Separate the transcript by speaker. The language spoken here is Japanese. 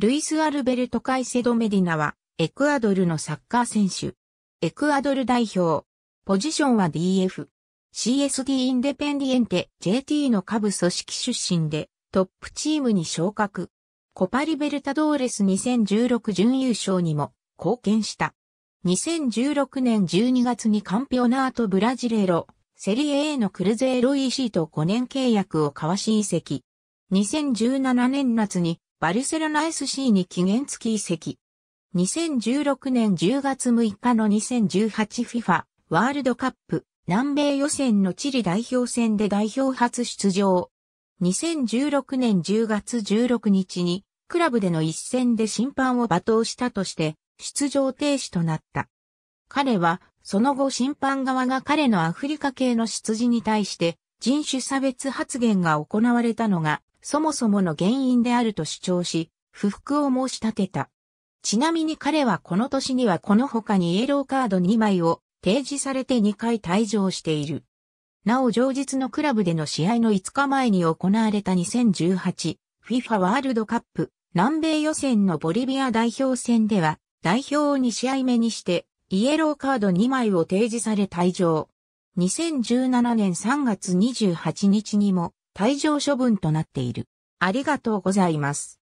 Speaker 1: ルイス・アルベルト・カイセド・メディナは、エクアドルのサッカー選手。エクアドル代表。ポジションは DF。CSD インデペンディエンテ JT の下部組織出身で、トップチームに昇格。コパリベルタドーレス2016準優勝にも貢献した。2016年12月にカンピオナートブラジレロ、セリエ A のクルゼーロ EC と5年契約を交わし移籍。2017年夏にバルセロナ SC に期限付き移籍。2016年10月6日の 2018FIFA ワールドカップ南米予選のチリ代表戦で代表初出場。2016年10月16日にクラブでの一戦で審判を罵倒したとして出場停止となった。彼はその後審判側が彼のアフリカ系の出自に対して人種差別発言が行われたのがそもそもの原因であると主張し、不服を申し立てた。ちなみに彼はこの年にはこの他にイエローカード2枚を提示されて2回退場している。なお上日のクラブでの試合の5日前に行われた 2018FIFA ワールドカップ南米予選のボリビア代表戦では代表を2試合目にしてイエローカード2枚を提示され退場。2017年3月28日にも退場処分となっている。ありがとうございます。